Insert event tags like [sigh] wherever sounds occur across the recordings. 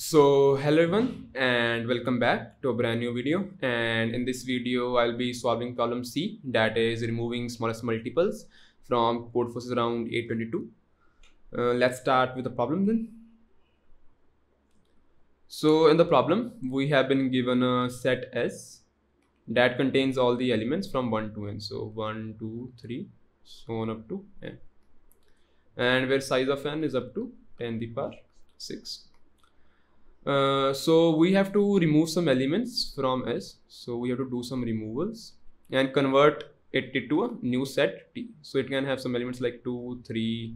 So hello everyone and welcome back to a brand new video and in this video I'll be solving problem C that is removing smallest multiples from Codeforces around 822. Uh, let's start with the problem then. So in the problem we have been given a set S that contains all the elements from 1 to n. So 1, 2, 3 so on up to n and where size of n is up to 10 the power 6 uh, so we have to remove some elements from S. So we have to do some removals and convert it into a new set T. So it can have some elements like 2, 3,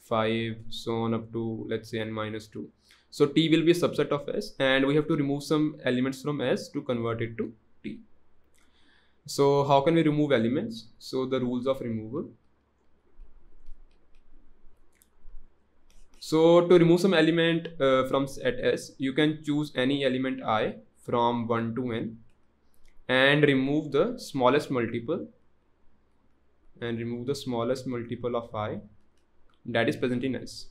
5, so on up to let's say n minus 2. So T will be a subset of S and we have to remove some elements from S to convert it to T. So how can we remove elements? So the rules of removal So to remove some element uh, from set S, you can choose any element i from 1 to n and remove the smallest multiple and remove the smallest multiple of i that is present in S.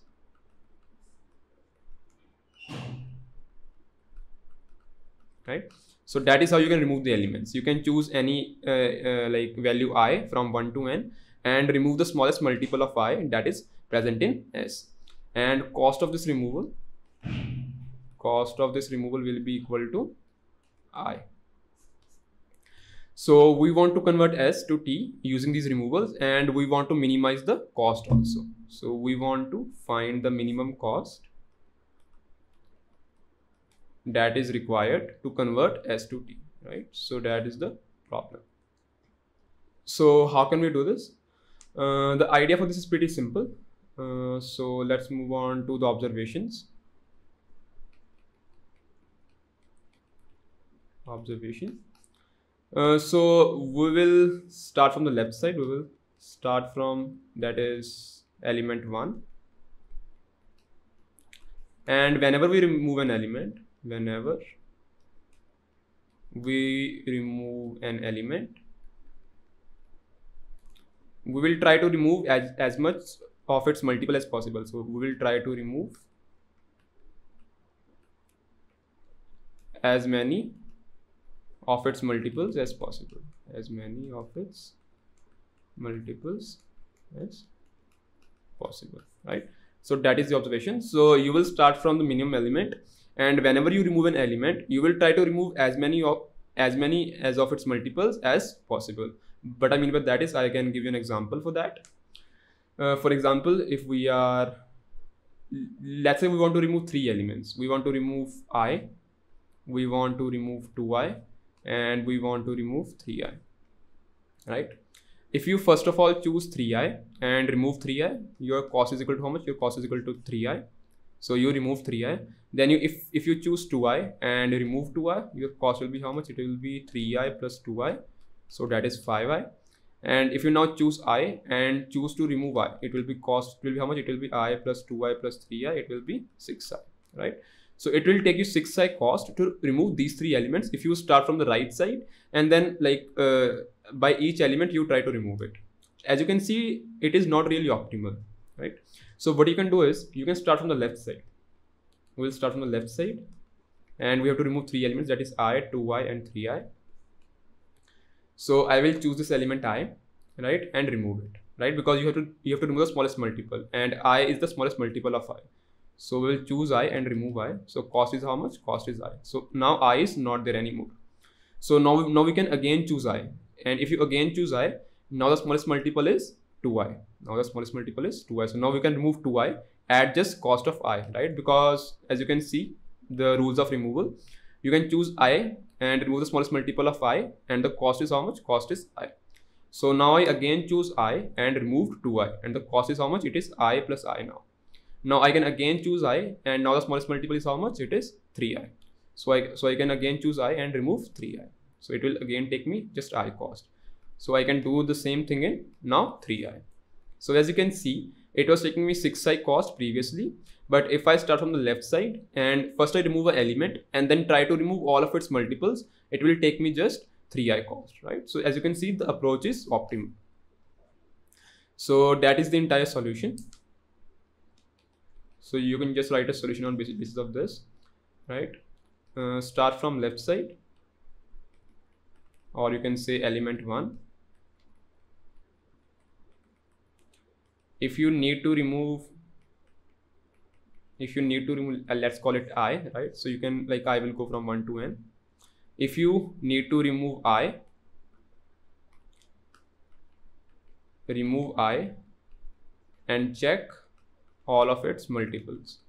Right. So that is how you can remove the elements. You can choose any uh, uh, like value i from 1 to n and remove the smallest multiple of i that is present in S and cost of this removal? Cost of this removal will be equal to i. So we want to convert s to t using these removals and we want to minimize the cost also. So we want to find the minimum cost that is required to convert s to t right? So that is the problem. So how can we do this? Uh, the idea for this is pretty simple uh, so let's move on to the observations. Observation. Uh, so we will start from the left side. We will start from that is element 1. And whenever we remove an element, whenever we remove an element, we will try to remove as, as much of its multiple as possible. So we will try to remove as many of its multiples as possible. As many of its multiples as possible, right? So that is the observation. So you will start from the minimum element and whenever you remove an element, you will try to remove as many of as many as of its multiples as possible. But I mean by that is I can give you an example for that uh, for example if we are let's say we want to remove three elements. We want to remove i we want to remove 2i and we want to remove 3i right? If you first of all choose 3i and remove 3i your cost is equal to how much? Your cost is equal to 3i so you remove 3i then you if if you choose 2i and remove 2i your cost will be how much? It will be 3i plus 2i so that is 5i and if you now choose i and choose to remove i it will be cost it will be how much? It will be i plus 2i plus 3i it will be 6i right? So it will take you 6i cost to remove these three elements if you start from the right side and then like uh, by each element you try to remove it. As you can see it is not really optimal right? So what you can do is you can start from the left side. We'll start from the left side and we have to remove three elements that is i 2i and 3i so I will choose this element i, right, and remove it, right, because you have to you have to remove the smallest multiple, and i is the smallest multiple of i. So we'll choose i and remove i. So cost is how much? Cost is i. So now i is not there anymore. So now now we can again choose i, and if you again choose i, now the smallest multiple is 2i. Now the smallest multiple is 2i. So now we can remove 2i at just cost of i, right? Because as you can see, the rules of removal, you can choose i and remove the smallest multiple of i and the cost is how much? Cost is i. So now i again choose i and remove 2i and the cost is how much? It is i plus i now. Now i can again choose i and now the smallest multiple is how much? It is 3i so i so i can again choose i and remove 3i so it will again take me just i cost. So i can do the same thing in now 3i so as you can see it was taking me 6i cost previously but if I start from the left side and first I remove an element and then try to remove all of its multiples, it will take me just 3i cost, right? So as you can see, the approach is optimal. So that is the entire solution. So you can just write a solution on basis of this. right uh, start from left side or you can say element 1 if you need to remove if you need to remove uh, let's call it i right? So you can like i will go from 1 to n. If you need to remove i remove i and check all of its multiples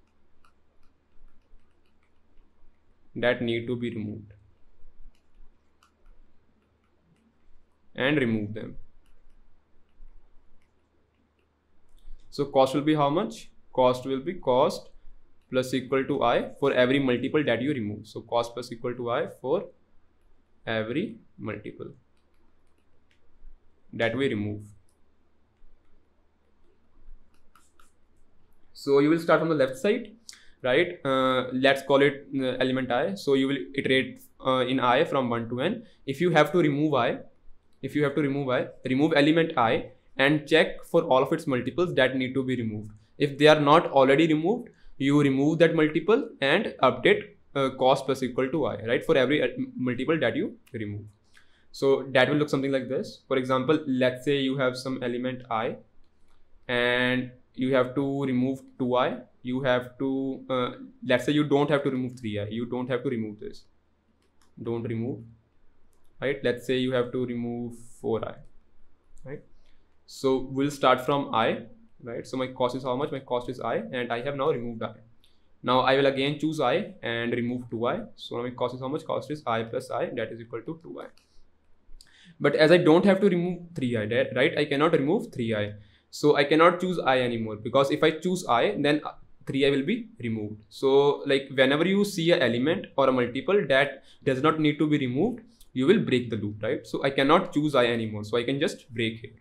that need to be removed and remove them so cost will be how much? Cost will be cost plus equal to i for every multiple that you remove. So cost plus equal to i for every multiple that we remove. So you will start from the left side right? Uh, let's call it uh, element i. So you will iterate uh, in i from 1 to n. If you have to remove i if you have to remove i remove element i and check for all of its multiples that need to be removed. If they are not already removed you remove that multiple and update uh, cost plus equal to i right for every uh, multiple that you remove. So that will look something like this. For example let's say you have some element i and you have to remove 2i you have to uh, let's say you don't have to remove 3i you don't have to remove this. Don't remove right? Let's say you have to remove 4i right so we'll start from i right? So my cost is how much? My cost is i and i have now removed i. Now i will again choose i and remove 2i so my cost is how much? Cost is i plus i that is equal to 2i but as i don't have to remove 3i right? I cannot remove 3i so i cannot choose i anymore because if i choose i then 3i will be removed. So like whenever you see a element or a multiple that does not need to be removed you will break the loop right? So i cannot choose i anymore. So i can just break here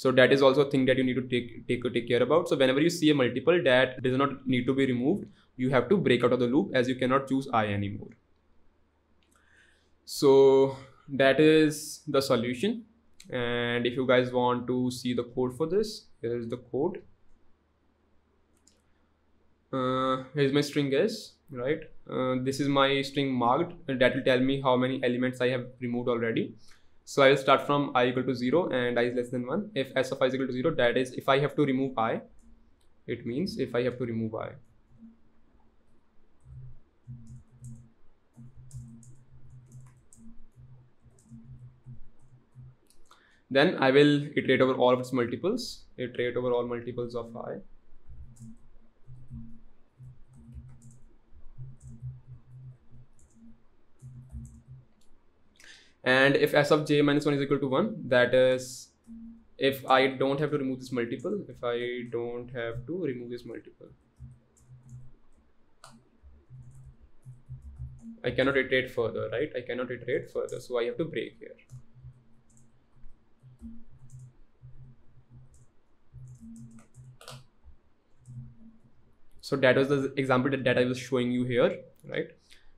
so that is also a thing that you need to take take take care about. So whenever you see a multiple that does not need to be removed you have to break out of the loop as you cannot choose i anymore. So that is the solution. And if you guys want to see the code for this here is the code. Uh, here's my string s right? Uh, this is my string marked and that will tell me how many elements I have removed already so I will start from i equal to 0 and i is less than 1 if s of i is equal to 0 that is if I have to remove i it means if I have to remove i. Then I will iterate over all of its multiples. Iterate over all multiples of i and if s of j minus 1 is equal to 1 that is if I don't have to remove this multiple if I don't have to remove this multiple. I cannot iterate further right? I cannot iterate further so I have to break here. So that was the example that, that I was showing you here right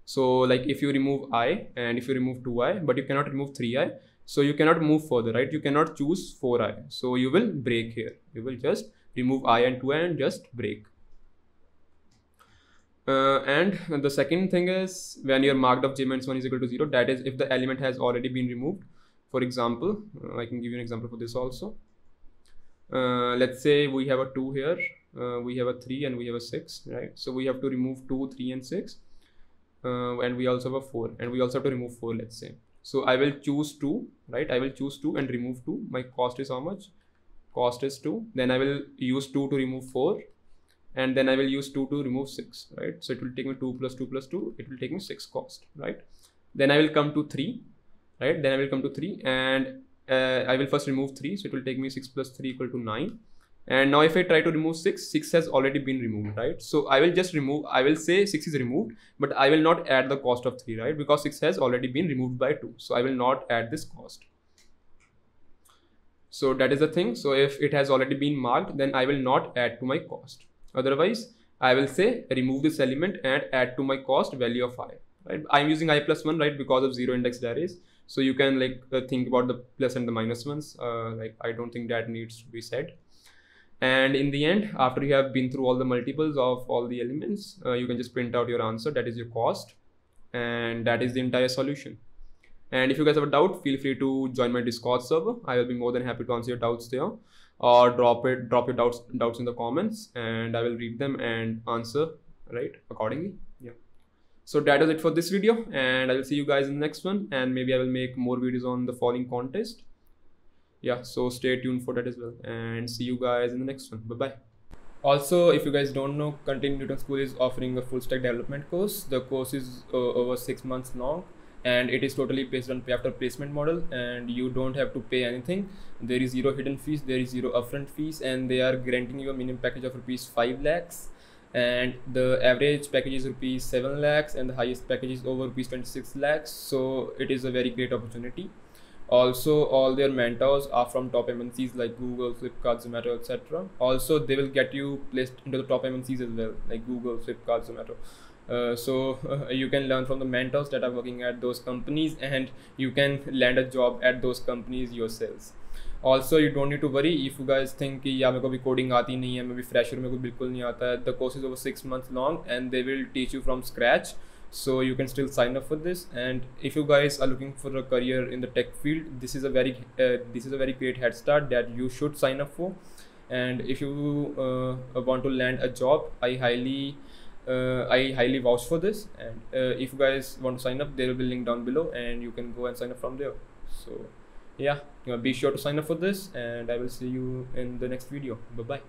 so like if you remove i and if you remove 2i but you cannot remove 3i so you cannot move further right? You cannot choose 4i so you will break here. You will just remove i and 2i and just break. Uh, and the second thing is when your marked of j minus 1 is equal to 0 that is if the element has already been removed. For example uh, i can give you an example for this also. Uh, let's say we have a 2 here uh, we have a 3 and we have a 6 right? So we have to remove 2 3 and 6 uh, and we also have a 4 and we also have to remove 4 let's say. So i will choose 2 right? I will choose 2 and remove 2 my cost is how much? Cost is 2 then i will use 2 to remove 4 and then i will use 2 to remove 6 right? So it will take me 2 plus 2 plus 2 it will take me 6 cost right? Then i will come to 3 right? Then i will come to 3 and uh, i will first remove 3 so it will take me 6 plus 3 equal to 9 and now if I try to remove 6 6 has already been removed right? So I will just remove I will say 6 is removed but I will not add the cost of 3 right? Because 6 has already been removed by 2 so I will not add this cost. So that is the thing. So if it has already been marked then I will not add to my cost. Otherwise I will say remove this element and add to my cost value of i right? I'm using i plus 1 right because of zero index arrays so you can like uh, think about the plus and the minus ones. Uh, like I don't think that needs to be said and in the end after you have been through all the multiples of all the elements uh, you can just print out your answer. That is your cost. And that is the entire solution. And if you guys have a doubt feel free to join my discord server. I will be more than happy to answer your doubts there. Or drop it drop your doubts doubts in the comments and i will read them and answer right accordingly. Yeah. So that is it for this video and i will see you guys in the next one and maybe i will make more videos on the following contest yeah so stay tuned for that as well and see you guys in the next one. Bye bye also if you guys don't know continue newton school is offering a full stack development course. The course is uh, over six months long and it is totally based on pay after placement model and you don't have to pay anything. There is zero hidden fees there is zero upfront fees and they are granting you a minimum package of rupees 5 lakhs. And the average package is rupees 7 lakhs and the highest package is over rupees 26 lakhs. So it is a very great opportunity also all their mentors are from top mncs like google flipkart zomato etc also they will get you placed into the top mncs as well like google flipkart zomato uh, so uh, [laughs] you can learn from the mentors that are working at those companies and you can land a job at those companies yourselves also you don't need to worry if you guys think कि या मेरे को भी coding आती नहीं है मैं भी फ्रेशर मेरे को बिल्कुल नहीं आता है the course is over six months long and they will teach you from scratch so you can still sign up for this and if you guys are looking for a career in the tech field this is a very uh, this is a very great head start that you should sign up for and if you uh, want to land a job i highly uh, I highly vouch for this. And uh, if you guys want to sign up, there will be a link down below, and you can go and sign up from there. So, yeah, be sure to sign up for this, and I will see you in the next video. Bye bye.